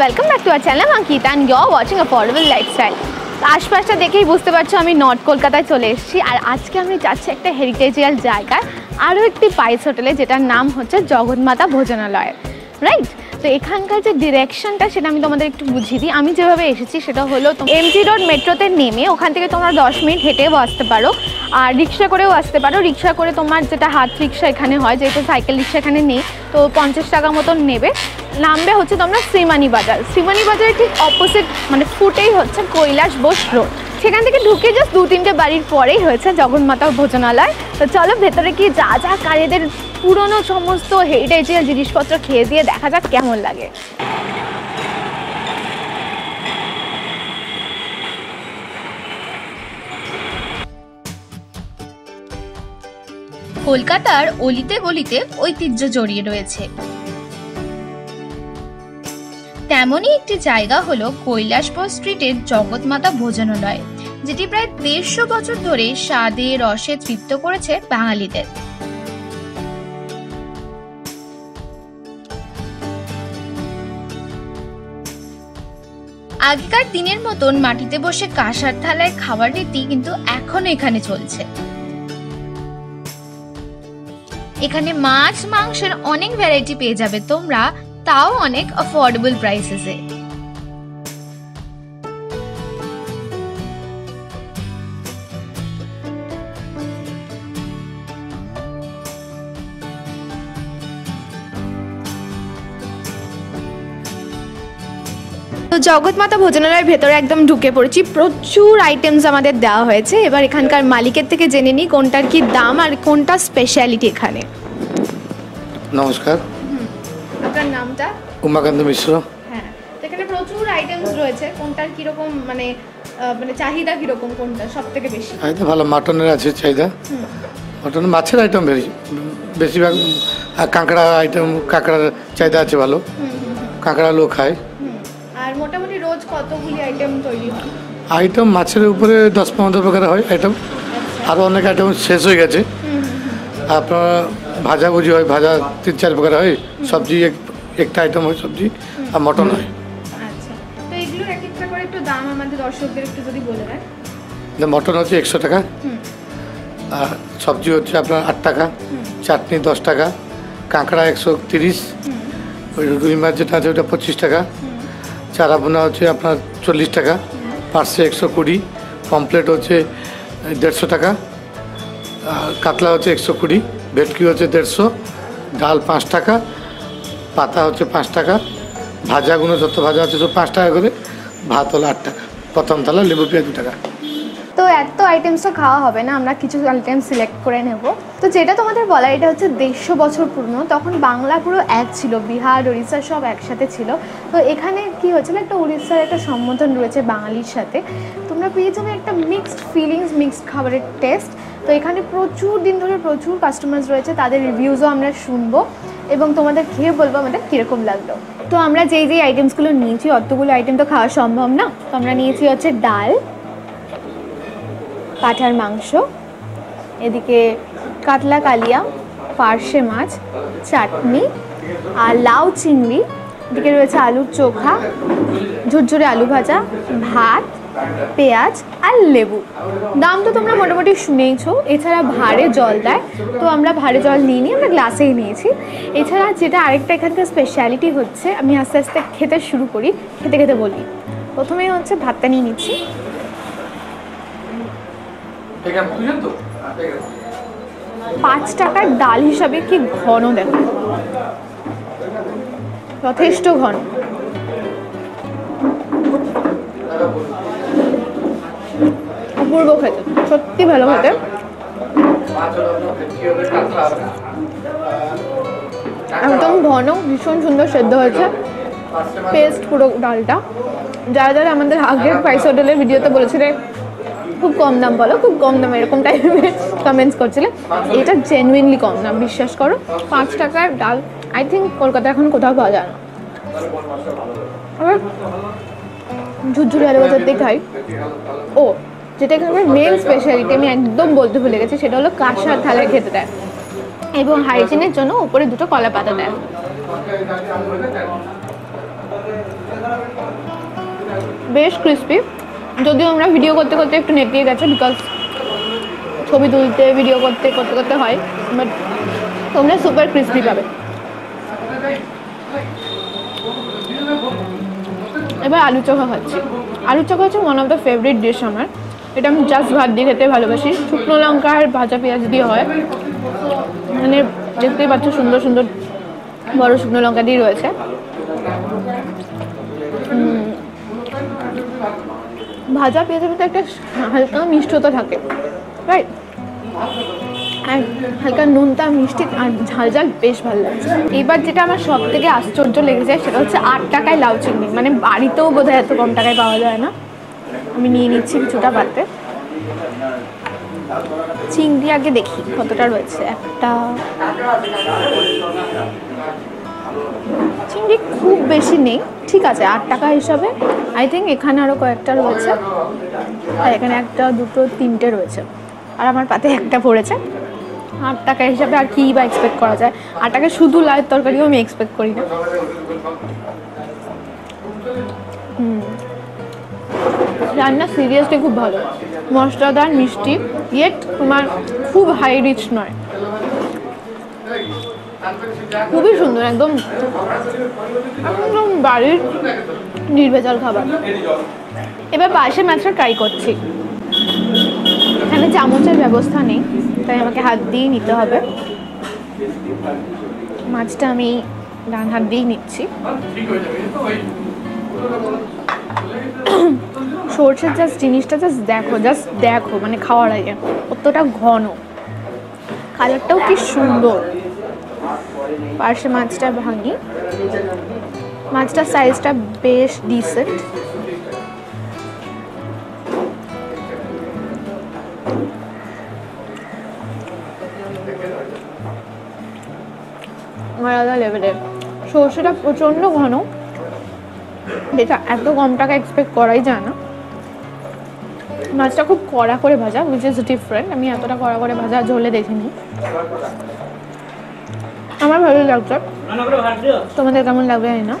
Welcome back to our channel Ankita and you watching affordable lifestyle আশপাশটা দেখেই বুঝতে পারছ আমি নর্থ কলকাতায় চলে এসেছি। আর আজকে আমি যাচ্ছি একটা হেরিটেজিয়াল জায়গায়, আরও একটি পাইস হোটেলে যেটার নাম হচ্ছে জগন্মাতা ভোজনালয় রাইট তো এখানকার যে ডিরেকশনটা সেটা আমি তোমাদের একটু বুঝিয়ে দিই। আমি যেভাবে এসেছি, সেটা হলো এমজি রোড মেট্রোতে নেমে, ওখান থেকে তোমরা দশ মিনিট হেঁটেও আসতে পারো। আর রিক্সা করেও আসতে পারো। রিক্সা করে তোমার যেটা হাত রিক্সা এখানে হয়, যেহেতু সাইকেল রিক্সা এখানে নেই, তো পঞ্চাশ টাকা মতন নেবে। নামবে হচ্ছে তোমরা শ্রীমানি বাজার। শ্রীমানি বাজারের ঠিক অপোজিট মানে ফুটেই হচ্ছে কৈলাস বোস রোড সেখান থেকে ঢুকে জাস্ট দু তিনটে বাড়ির পরেই হয়েছে জগন্মাতা ভোজনালয়। তো চলো ভেতরে কি যা যা কারেদের পুরনো সমস্ত হেরিটেজিয়াল জিনিসপত্র খেয়ে দিয়ে দেখা যাক কেমন লাগে। কলকাতার অলিতে গলিতে ঐতিহ্য জড়িয়ে রয়েছে। তেমনই একটি জায়গা হলো কৈলাসপুর স্ট্রিটের জগৎমাতা ভোজনালয়, যেটি প্রায় দেড়শো বছর ধরে স্বাদে রসে তৃপ্ত করেছে বাঙালিদের। আগেকার দিনের মতন মাটিতে বসে কাঁসার থালায় খাবার রীতি কিন্তু এখনও এখানে চলছে। এখানে মাছ, মাংসের অনেক ভ্যারাইটি পেয়ে যাবে তোমরা। তাও অনেক অ্যাফোর্ডেবল প্রাইসেসে তো জগৎমাতা ভোজনালয়ের ভেতরে একদম ঢুকে পড়েছি। প্রচুর আইটেমস আমাদের দেওয়া হয়েছে। এবার এখানকার মালিকের থেকে জেনে নিই কোনটার কি দাম আর কোনটা স্পেশালিটি এখানে। নমস্কার। আপনার নামটা? উমাকান্ত মিশ্র। হ্যাঁ এখানে প্রচুর আইটেমস রয়েছে। কোনটার কীরকম মানে মানে চাহিদা কীরকম কোনটা সব থেকে বেশি চাহিদা ভালো মাটনের আছে চাহিদা। মাটন মাছের আইটেম বেশি বেশিরভাগ আর কাঁকড়া আইটেম কাঁকড়ার চাহিদা আছে ভালো। কাঁকড়া লোক খায়। আর মোটামুটি রোজ কতগুলি আইটেম তৈরি হয়? আইটেম মাছের উপরে দশ পনেরো প্রকার হয় আইটেম আরও অনেক আইটেম শেষ হয়ে গেছে। আপনার ভাজা ভুজি হয় ভাজা তিন চার প্রকার হয় সবজি এক একটা আইটেম হয় সবজি আর মটন হয়। আচ্ছা মটন হচ্ছে একশো টাকা আর সবজি হচ্ছে আপনার আট টাকা চাটনি দশ টাকা কাঁকড়া একশো তিরিশ ওই রুই মাছ যেটা আছে ওটা পঁচিশ টাকা চারা বোনা হচ্ছে আপনার চল্লিশ টাকা পার্সে একশো কুড়ি পমপ্লেট হচ্ছে দেড়শো টাকা কাতলা হচ্ছে একশো কুড়ি, ভেটকি হচ্ছে দেড়শো, ডাল পাঁচ টাকা, পাতা হচ্ছে পাঁচ টাকা ভাজাগুলো যত ভাজা হচ্ছে সব পাঁচ টাকা করে, ভাত হলো আট টাকা, প্রথম থালা লেবু পেঁয়াজ দু টাকা। তো এত আইটেমস তো খাওয়া হবে না, আমরা কিছু আইটেম সিলেক্ট করে নেব। তো যেটা তোমাদের বলা এটা হচ্ছে দেড়শো বছর পুরনো, তখন বাংলা পুরো এক ছিল, বিহার উড়িষ্যা সব একসাথে ছিল। তো এখানে কি হয়েছিল, একটা উড়িষ্যার একটা সম্বোধন রয়েছে বাঙালির সাথে। তোমরা পেয়ে যাবে একটা মিক্সড ফিলিংস মিক্সড খাবারের টেস্ট তো এখানে প্রচুর, দিন ধরে প্রচুর কাস্টমার্স রয়েছে, তাদের রিভিউজও আমরা শুনব এবং তোমাদের খেয়ে বলব আমাদের কীরকম লাগল। তো আমরা যেই যেই আইটেমসগুলো নিয়েছি, অতগুলো আইটেম তো খাওয়া সম্ভব না। তো আমরা নিয়েছি হচ্ছে ডাল। পাঠার মাংস, এদিকে কাতলা কালিয়া, পার্শে মাছ, চাটনি আর লাউ চিংড়ি, এদিকে রয়েছে আলুর চোখা, ঝুরঝুরে আলু ভাজা, ভাত, পেঁয়াজ আর লেবু। দাম তো তোমরা মোটামুটি শুনেইছো, এছাড়া ভারে জল দেয়, তো আমরা ভারে জল নিয়ে নিই, আমরা গ্লাসেই নিয়েছি। এছাড়া যেটা আরেকটা এখানকার স্পেশালিটি হচ্ছে, আমি আস্তে আস্তে খেতে শুরু করি, খেতে খেতে বলি। প্রথমেই হচ্ছে ভাতটা নিয়ে নিচ্ছি। পাঁচ টাকার ডাল হিসাবে কি ঘন দেখো? যথেষ্ট ঘন। অপূর্ব খেতে সত্যি ভালো খেতে। একদম ঘন ভীষণ সুন্দর সেদ্ধ হয়েছে। পেস্ট পুরো ডালটা। যারা যারা আমাদের আগের প্রাইস হোটেলের ভিডিওতে বলেছিলে খুব কম দাম বলো, খুব কম দাম এরকম টাইপের কমেন্টস করছিলে। এটা জেনুইনলি কম দাম, বিশ্বাস করো। পাঁচ টাকার ডাল আই থিঙ্ক কলকাতা এখন কোথাও পাওয়া যায় না। আবার ঝুরঝুরি আলু ভাজার দিয়ে খাই ও, যেটা এখানে মেন স্পেশালিটি আমি একদম বলতে ভুলে গেছি, সেটা হলো কাঁসার থালায় খেতে দেয়। এবং হাইজিনের জন্য উপরে দুটো কলা পাতা দেয়। বেশ ক্রিস্পি যদিও আমরা ভিডিও করতে করতে একটু নেটিয়ে গেছে বিকজ ছবি তুলতে ভিডিও করতে করতে করতে হয় বাট তোমরা সুপার ক্রিস্পি পাবে। এবার আলু চোখা খাচ্ছি। আলু চোখা হচ্ছে one of the favourite dish আমার। এটা আমি জাস্ট ভাত দিয়ে খেতে ভালোবাসি। শুকনো লঙ্কা আর ভাজা পেঁয়াজ দিয়ে হয়। মানে দেখতেই পাচ্ছ সুন্দর সুন্দর বড় শুকনো লঙ্কা দিয়ে রয়েছে। ভাজা পেঁয়াজের মধ্যে একটা হালকা মিষ্টতা থাকে রাইট আর হালকা নুনটা মিষ্টি আর ঝাল ঝাল বেশ ভালো লাগছে। এবার যেটা আমার সব থেকে আশ্চর্য লেগেছে সেটা হচ্ছে আট টাকায় লাউ চিংড়ি। মানে বাড়িতেও বোধহয় এত কম টাকায় পাওয়া যায় না। আমি নিয়ে নিচ্ছি কিছুটা পাতে চিংড়ি আগে দেখি কতটা রয়েছে। একটা চিংড়ি খুব বেশি নেই। ঠিক আছে, আট টাকা হিসাবে। আই থিঙ্ক এখানে আরও কয়েকটা রয়েছে। আর এখানে একটা, দুটো, তিনটে রয়েছে। আর আমার পাতে একটা পড়েছে। আট টাকা হিসাবে আর কী বা এক্সপেক্ট করা যায়? আট টাকা শুধু লাউয়ের তরকারিও আমি এক্সপেক্ট করি না। রান্না সিরিয়াসলি খুব ভালো। মশলাদার, মিষ্টি ইয়েট তোমার খুব হাই রিচ নয়। খুবই সুন্দর, একদম একদম বাড়ির নির্ভেজাল খাবার। এবার পাশে মাছটা ট্রাই করছি। এখানে চামচের ব্যবস্থা নেই, তাই আমাকে হাত দিয়েই নিতে হবে। মাছটা আমি ডান হাত দিয়েই নিচ্ছি। সর্ষের জাস্ট জিনিসটা জাস্ট দেখো জাস্ট দেখো মানে খাওয়ার আগে। অতটা ঘন। কালারটাও কি সুন্দর। পার্শে মাছটা ভাঙি। মাছটার সাইজটা বেশ ডিসেন্ট আলাদা লেভেলের সর্ষেটা প্রচণ্ড ঘন। যেটা এত কম টাকা এক্সপেক্ট করাই যায় না। মাছটা খুব কড়া করে ভাজা উইচ ইজ ডিফারেন্ট আমি এতটা কড়া করে ভাজা ঝোলে দেখিনি। আমার ভালো লাগছে। তোমাদের কেমন লাগবে জানি না।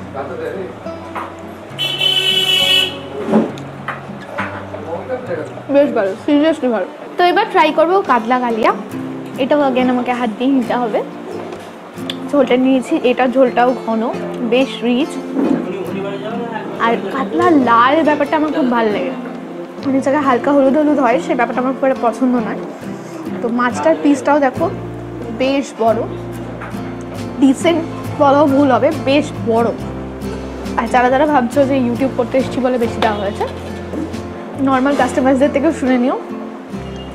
বেশ ভালো সিরিয়াসলি ভালো। তো এবার ট্রাই করব কাতলা কালিয়া। এটাও আগেন আমাকে হাত দিয়ে নিতে হবে। ঝোলটা নিয়েছি, এটা ঝোলটাও ঘন, বেশ রিচ আর কাতলা লাল ব্যাপারটা আমার খুব ভালো লাগে। অনেক জায়গায় হালকা হলুদ হলুদ হয় সেই ব্যাপারটা আমার খুব পছন্দ নয়। তো মাছটার পিসটাও দেখো, বেশ বড়। ডিসেন্ট বলাও ভুল হবে, বেশ বড়। আর যারা যারা ভাবছ যে ইউটিউব করতে এসেছি বলে বেশি দেওয়া হয়েছে নর্মাল কাস্টমারদের থেকেও শুনে নিও।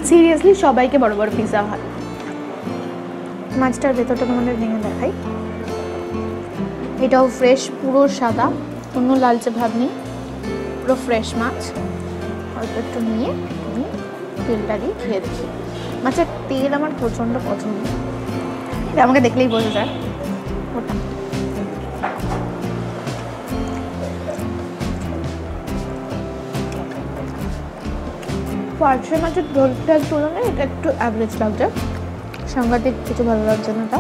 সিরিয়াসলি সবাইকে বড় বড় পিৎজা হয়। মাছটার ভেতরটা তোমাদের ভেঙে দেখাই। এটাও ফ্রেশ পুরো সাদা, কোনো লালচে ভাব নেই। পুরো ফ্রেশ মাছ। অল্প একটু নিয়ে আমি তেলটা দিয়ে খেয়ে দেখি। মাছের তেল আমার প্রচণ্ড পছন্দ। আমাকে দেখলেই বোঝা যায়। ওটা পার্শ্বে মাছের ঝোলটার তুলনায় এটা একটু অ্যাভারেজ লাগছে। সাংঘাতিক কিছু ভালো লাগছে না এটা।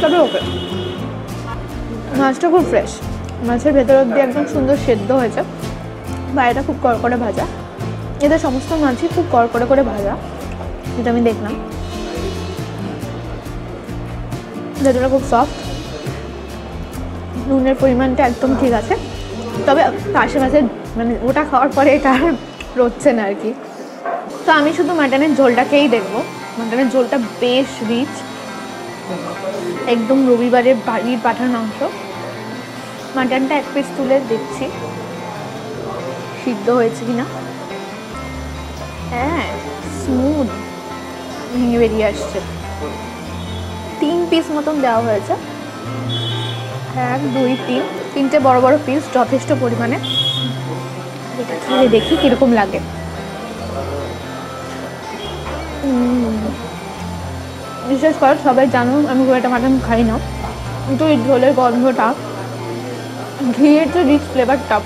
তবে ওকে মাছটা খুব ফ্রেশ মাছের ভেতর অব্দি একদম সুন্দর সেদ্ধ হয়েছে। বাইরেটা খুব কড়কড়ে ভাজা। এদের সমস্ত মাছই খুব কড়কড়ে করে ভাজা। যেটা আমি দেখলাম। ভেতরটা খুব সফট নুনের পরিমাণটা একদম ঠিক আছে। তবে পাশে মাঝে মানে ওটা খাওয়ার পরে এটা আর রচ্ছে না আর কি। তো আমি শুধু মাটনের ঝোলটাকেই দেখব। মাটনের ঝোলটা বেশ রিচ একদম রবিবারে বাড়ির পাঠার মাংস মাটনটা এক পিস তুলে দেখছি। সিদ্ধ হয়েছে কিনা? হ্যাঁ স্মুথ ভেঙে বেরিয়ে আসছে। পিস মতন দেওয়া হয়েছে। এক, দুই, তিন, তিনটে বড় বড় পিস যথেষ্ট পরিমাণে। দেখি কীরকম লাগে। বিশেষ করে, সবাই জানো আমি খুব একটা মাটন খাই না। কিন্তু এই ঝোলের গন্ধটা, ঘিয়ের যে রিচ ফ্লেভারটা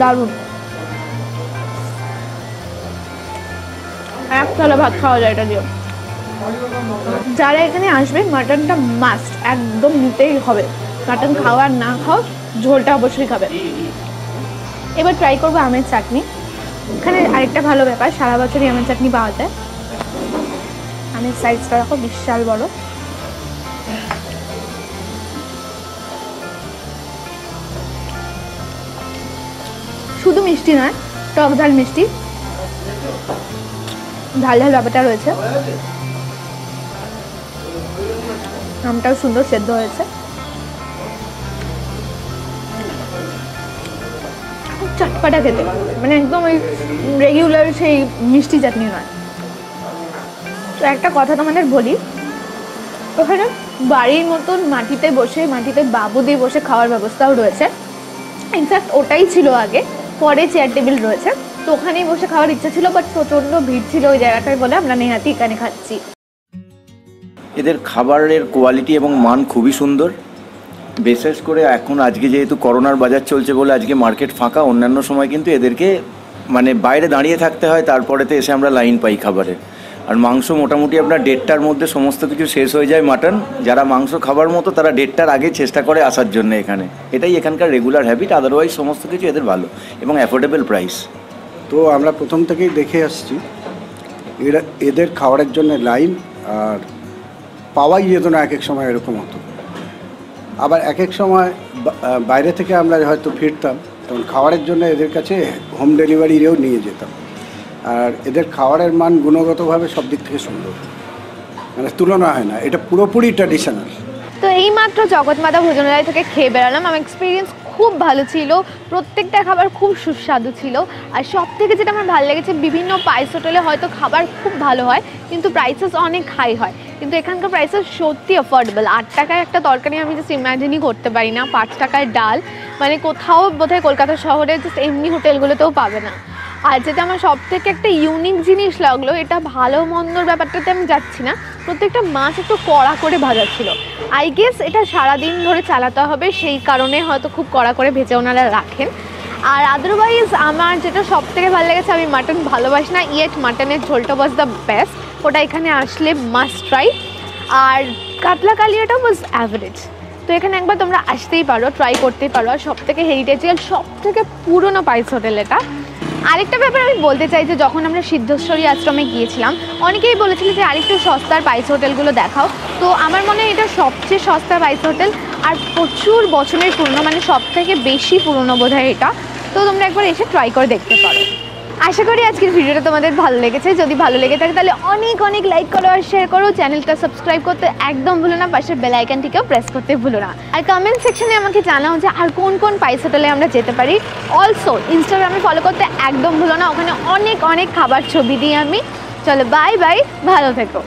দারুণ। এক থালা ভাত খাওয়া যায় এটা দিয়ে। যারা এখানে আসবে মাটনটা মাস্ট একদম নিতেই হবে। মাটন খাওয়ার না খাও, ঝোলটা অবশ্যই খাবে। এবার ট্রাই করব আমের চাটনি। এখানে আরেকটা ভালো ব্যাপার, সারা বছরই আমের চাটনি পাওয়া যায়। আমের সাইজটা দেখো, বিশাল বড়। শুধু মিষ্টি নয়, টক ঝাল মিষ্টি। ঝাল ঝাল ব্যাপারটা রয়েছে। আমটাও সুন্দর সেদ্ধ হয়েছে। চটপাটা খেতে মানে একদম ওই রেগুলার সেই মিষ্টি চাটনি নয়। তো একটা কথা তোমাদের বলি, ওখানে বাড়ির মতন মাটিতে বসে, মাটিতে বাবু দিয়ে বসে খাওয়ার ব্যবস্থাও রয়েছে। ইনফ্যাক্ট ওটাই ছিল আগে, পরে চেয়ার টেবিল রয়েছে। তো ওখানেই বসে খাওয়ার ইচ্ছা ছিল বাট প্রচণ্ড ভিড় ছিল ওই জায়গাটায় বলে আমরা নেহাতি এখানে খাচ্ছি। এদের খাবারের কোয়ালিটি এবং মান খুবই সুন্দর। বিশেষ করে এখন আজকে যেহেতু করোনার বাজার চলছে বলে আজকে মার্কেট ফাঁকা, অন্যান্য সময় কিন্তু এদেরকে মানে বাইরে দাঁড়িয়ে থাকতে হয়, তারপরেতে এসে আমরা লাইন পাই খাবারের আর মাংস মোটামুটি আপনার দেড়টার মধ্যে সমস্ত কিছু শেষ হয়ে যায় মাটন যারা মাংস খাবার মতো তারা দেড়টার আগে চেষ্টা করে আসার জন্য এখানে। এটাই এখানকার রেগুলার হ্যাবিট আদারওয়াইজ সমস্ত কিছু এদের ভালো এবং অ্যাফোর্ডেবল প্রাইস তো আমরা প্রথম থেকেই দেখে আসছি, এরা এদের খাবারের জন্য লাইন আর পাওয়াই যেত না এক এক সময় এরকম হতো। আবার এক এক সময় বাইরে থেকে আমরা হয়তো ফিরতাম, তখন খাবারের জন্য এদের কাছে হোম ডেলিভারিরেও নিয়ে যেতাম। আর এদের খাবারের মান গুণগতভাবে সব দিক থেকে সুন্দর। মানে তুলনা হয় না, এটা পুরোপুরি ট্র্যাডিশনাল তো এই মাত্র জগৎমাতা ভোজনালয় থেকে খেয়ে বেরালাম আমার এক্সপিরিয়েন্স খুব ভালো ছিল, প্রত্যেকটা খাবার খুব সুস্বাদু ছিল। আর সব থেকে যেটা আমার ভালো লেগেছে, বিভিন্ন পাইস হোটেলে হয়তো খাবার খুব ভালো হয়, কিন্তু প্রাইসেস অনেক হাই হয়। কিন্তু এখানকার প্রাইসেস সত্যি অ্যাফোর্ডেবল আট টাকায় একটা তরকারি আমি জাস্ট ইমাজিনই করতে পারি না, পাঁচ টাকায় ডাল। মানে কোথাও বোধহয় কলকাতা শহরে জাস্ট এমনি হোটেলগুলোতেও পাবে না। আর যেটা আমার সব থেকে একটা ইউনিক জিনিস লাগল, এটা ভালো মন্দর ব্যাপারটাতে আমি যাচ্ছি না। প্রত্যেকটা মাছ একটু কড়া করে ভাজা ছিল। আই গেস এটা সারাদিন ধরে চালাতে হবে, সেই কারণে হয়তো খুব কড়া করে ভেজে ওনারা রাখেন। আর আদারওয়াইজ আমার যেটা সব থেকে ভালো লেগেছে, আমি মাটন ভালোবাসি না ইয়েট মাটনের ঝোলটা ওয়াজ দ্য বেস্ট ওটা এখানে আসলে মাস্ট ট্রাই আর কাতলা কালিয়াটা ওয়াজ অ্যাভারেজ তো এখানে একবার তোমরা আসতেই পারো ট্রাই করতেই পারো। আর সব থেকে হেরিটেজিয়াল সব থেকে পুরনো পাইস হোটেল এটা। আরেকটা ব্যাপার আমি বলতে চাই যে, যখন আমরা সিদ্ধেশ্বরী আশ্রমে গিয়েছিলাম, অনেকেই বলেছিল যে, আরেকটু সস্তার পাইস হোটেলগুলো দেখাও। তো আমার মনে হয় এটা সবচেয়ে সস্তা পাইস হোটেল। আর প্রচুর বছরের পুরনো মানে সব থেকে বেশি পুরনো বোধ এটা। তো তোমরা একবার এসে ট্রাই করে দেখতে পারো। আশা করি আজকের ভিডিওটা তোমাদের ভালো লেগেছে। যদি ভালো লেগে থাকে তাহলে অনেক অনেক লাইক করো আর শেয়ার করো। চ্যানেলটা সাবস্ক্রাইব করতে একদম ভুলো না, পাশের বেল আইকনটিকেও প্রেস করতে ভুলো না। আর কমেন্ট সেকশনে আমাকে জানাও যে আর কোন কোন পাইস হোটেলে আমরা যেতে পারি। অলসো ইনস্টাগ্রামে ফলো করতে একদম ভুলো না। ওখানে অনেক অনেক খাবার ছবি দিই আমি। চলো বাই বাই ভালো থেকো।